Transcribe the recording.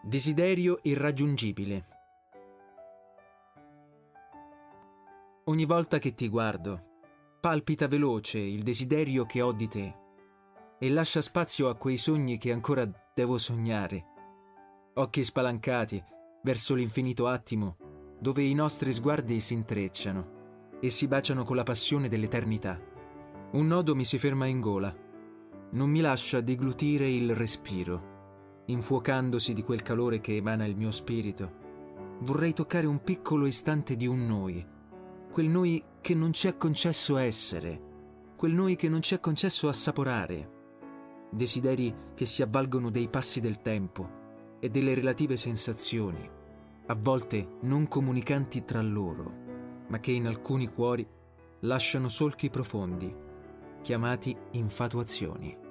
Desiderio irraggiungibile. Ogni volta che ti guardo, palpita veloce il desiderio che ho di te e lascia spazio a quei sogni che ancora devo sognare. Occhi spalancati verso l'infinito attimo dove i nostri sguardi si intrecciano e si baciano con la passione dell'eternità. Un nodo mi si ferma in gola, non mi lascia deglutire il respiro infuocandosi di quel calore che emana il mio spirito, vorrei toccare un piccolo istante di un noi, quel noi che non ci è concesso essere, quel noi che non ci è concesso assaporare, desideri che si avvalgono dei passi del tempo e delle relative sensazioni, a volte non comunicanti tra loro, ma che in alcuni cuori lasciano solchi profondi, chiamati infatuazioni.